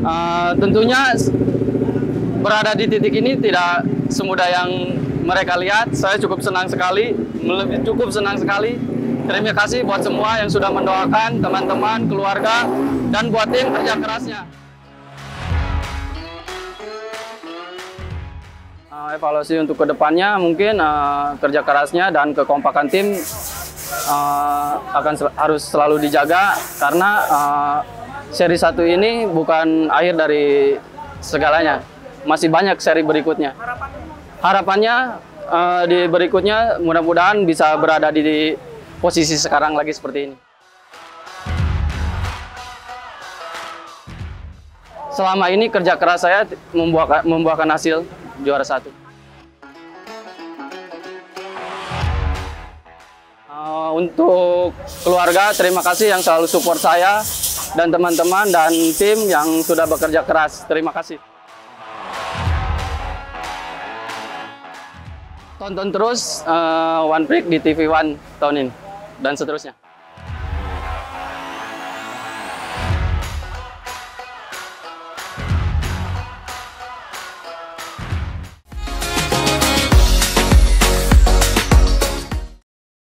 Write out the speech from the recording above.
Uh, tentunya berada di titik ini tidak semudah yang mereka lihat. Saya cukup senang sekali, cukup senang sekali. Terima kasih buat semua yang sudah mendoakan teman-teman, keluarga, dan buat tim kerja kerasnya. Uh, evaluasi untuk ke depannya mungkin uh, kerja kerasnya dan kekompakan tim uh, akan sel harus selalu dijaga karena uh, seri satu ini bukan akhir dari segalanya. Masih banyak seri berikutnya. Harapannya uh, di berikutnya mudah-mudahan bisa berada di, di posisi sekarang lagi seperti ini. Selama ini kerja keras saya membuahkan, membuahkan hasil juara satu. Uh, untuk keluarga, terima kasih yang selalu support saya dan teman-teman dan tim yang sudah bekerja keras. Terima kasih. Tonton terus uh, One Pick di TV One tahun ini dan seterusnya.